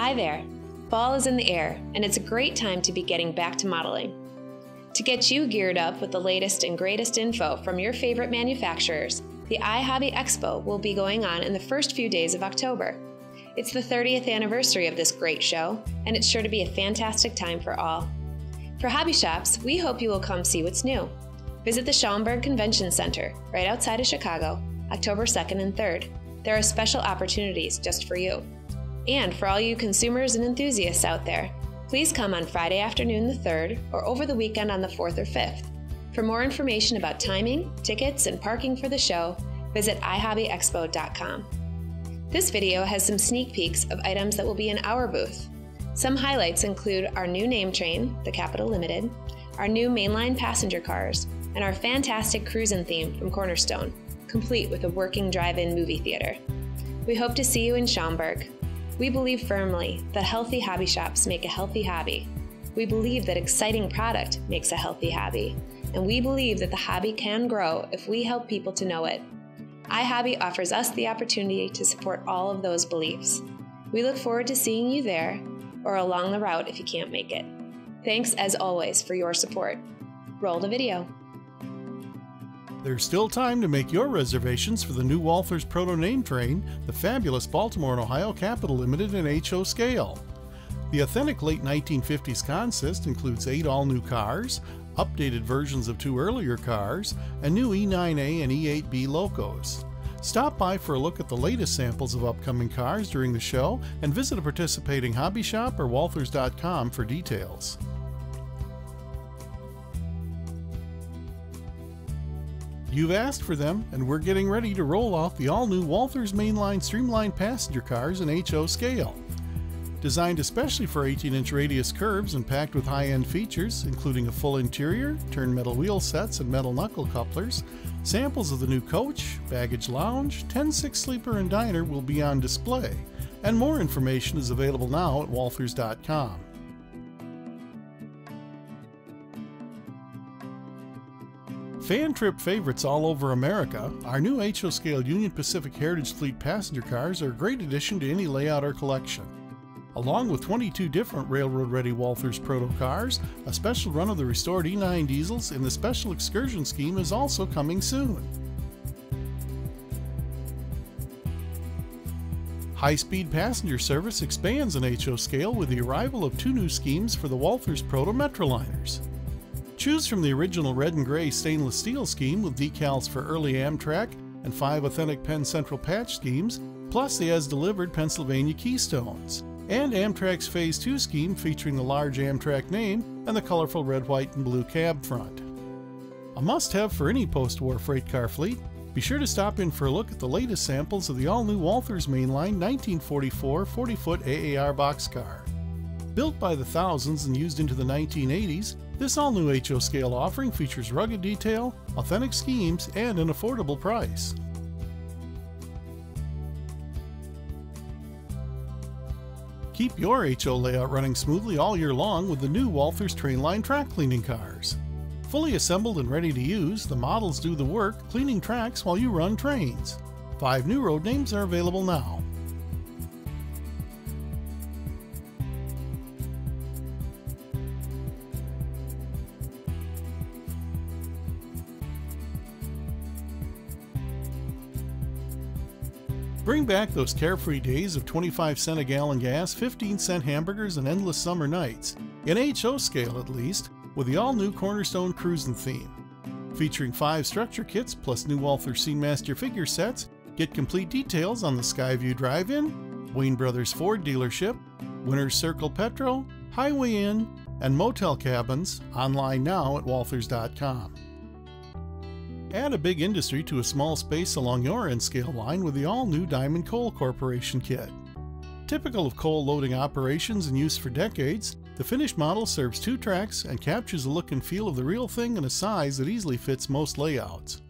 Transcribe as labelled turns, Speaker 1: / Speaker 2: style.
Speaker 1: Hi there. Fall is in the air, and it's a great time to be getting back to modeling. To get you geared up with the latest and greatest info from your favorite manufacturers, the iHobby Expo will be going on in the first few days of October. It's the 30th anniversary of this great show, and it's sure to be a fantastic time for all. For hobby shops, we hope you will come see what's new. Visit the Schaumburg Convention Center, right outside of Chicago, October 2nd and 3rd. There are special opportunities just for you. And for all you consumers and enthusiasts out there, please come on Friday afternoon the 3rd or over the weekend on the 4th or 5th. For more information about timing, tickets, and parking for the show, visit ihobbyexpo.com. This video has some sneak peeks of items that will be in our booth. Some highlights include our new name train, the Capitol Limited, our new mainline passenger cars, and our fantastic cruising theme from Cornerstone, complete with a working drive in movie theater. We hope to see you in Schaumburg. We believe firmly that healthy hobby shops make a healthy hobby. We believe that exciting product makes a healthy hobby. And we believe that the hobby can grow if we help people to know it. iHobby offers us the opportunity to support all of those beliefs. We look forward to seeing you there or along the route if you can't make it. Thanks as always for your support. Roll the video.
Speaker 2: There's still time to make your reservations for the new Walthers Proto Name Train, the fabulous Baltimore and Ohio Capitol Limited and HO scale. The authentic late 1950s consist includes eight all new cars, updated versions of two earlier cars, and new E9A and E8B locos. Stop by for a look at the latest samples of upcoming cars during the show and visit a participating hobby shop or walthers.com for details. You've asked for them, and we're getting ready to roll off the all new Walthers Mainline Streamlined passenger cars in HO scale. Designed especially for 18 inch radius curves and packed with high end features, including a full interior, turn metal wheel sets, and metal knuckle couplers, samples of the new coach, baggage lounge, 10 6 sleeper, and diner will be on display, and more information is available now at walthers.com. Fan trip favorites all over America, our new HO scale Union Pacific Heritage Fleet passenger cars are a great addition to any layout or collection. Along with 22 different railroad ready Walthers Proto cars, a special run of the restored E9 diesels in the special excursion scheme is also coming soon. High speed passenger service expands in HO scale with the arrival of two new schemes for the Walthers Proto Metroliners. Choose from the original red and gray stainless steel scheme with decals for early Amtrak and five authentic Penn Central patch schemes, plus the as delivered Pennsylvania Keystones, and Amtrak's Phase 2 scheme featuring the large Amtrak name and the colorful red, white, and blue cab front. A must have for any post war freight car fleet, be sure to stop in for a look at the latest samples of the all new Walthers Mainline 1944 40 foot AAR boxcar. Built by the thousands and used into the 1980s, this all new HO scale offering features rugged detail, authentic schemes, and an affordable price. Keep your HO layout running smoothly all year long with the new Walthers Trainline track cleaning cars. Fully assembled and ready to use, the models do the work cleaning tracks while you run trains. Five new road names are available now. Bring back those carefree days of 25 cent a gallon gas, 15 cent hamburgers, and endless summer nights, in HO scale at least, with the all new Cornerstone Cruisin' theme. Featuring five structure kits plus new Walther Scenemaster figure sets, get complete details on the Skyview Drive In, Wayne Brothers Ford dealership, Winner's Circle Petrol, Highway Inn, and motel cabins online now at walthers.com. Add a big industry to a small space along your N scale line with the all new Diamond Coal Corporation kit. Typical of coal loading operations in use for decades, the finished model serves two tracks and captures the look and feel of the real thing in a size that easily fits most layouts.